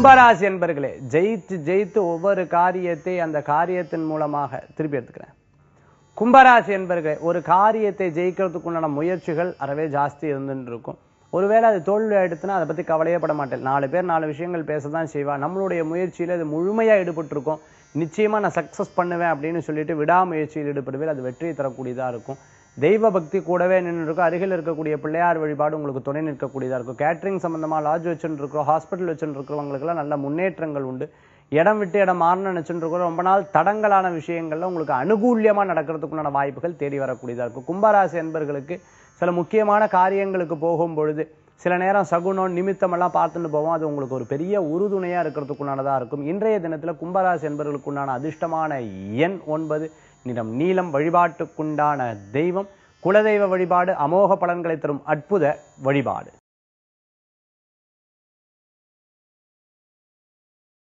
கும்பராசி என்பர்களே ஜெயித்து ஜெயித்து ஒவ்வொரு காரியத்தை அந்த காரியத்தின் மூலமாக திருப்பி எடுத்துக்கிறேன். கும்பராசி என்பர்களே ஒரு காரியத்தை ஜெயிக்கிறதுக்குண்டான முயற்சிகள் அறவே ஜாஸ்தி இருந்துட்டு இருக்கும் ஒருவேளை அது தோல்வி ஆயிடுச்சுன்னா அதை பத்தி கவலையே பட மாட்டேன். நாலு பேர் நாலு விஷயங்கள் பேசதான் செய்வா. நம்மளுடைய முயற்சியில் அது முழுமையா ஈடுபட்டிருக்கும். நிச்சயமா நான் சக்சஸ் பண்ணுவேன் அப்படின்னு சொல்லிட்டு விடாமுயற்சியில் ஈடுபடுவேன். அது வெற்றியை தரக்கூடியதா இருக்கும். தெய்வ பக்தி கூடவே நின்று இருக்கும் அருகில் இருக்கக்கூடிய பிள்ளையார் வழிபாடு உங்களுக்கு துணை நிற்கக்கூடியதாக இருக்கும். கேட்ரிங் சம்மந்தமாக லாட்ஜ் வச்சுட்டு இருக்கிறோம் ஹாஸ்பிட்டல் வச்சுட்டு இருக்கிறவங்களுக்குலாம் நல்ல முன்னேற்றங்கள் உண்டு. இடம் விட்டு இடம் மாறணும்னு நினச்சிட்டு இருக்கிறோம் ரொம்ப நாள் தடங்கலான விஷயங்கள்ல உங்களுக்கு அனுகூலியமாக நடக்கிறதுக்குண்டான வாய்ப்புகள் தேடி வரக்கூடியதாக இருக்கும். கும்பராசி என்பர்களுக்கு சில முக்கியமான காரியங்களுக்கு போகும் பொழுது சில நேரம் சகுனம் நிமித்தமெல்லாம் பார்த்துட்டு போவோம். அது உங்களுக்கு ஒரு பெரிய உறுதுணையாக இருக்கிறதுக்குண்டானதாக இருக்கும். இன்றைய தினத்தில் கும்பராசி என்பவர்களுக்குண்டான அதிர்ஷ்டமான எண் ஒன்பது. நிறம் நீலம் வழிபாட்டுக்குண்டான தெய்வம் குலதெய்வ வழிபாடு அமோக பலன்களை தரும் அற்புத வழிபாடு.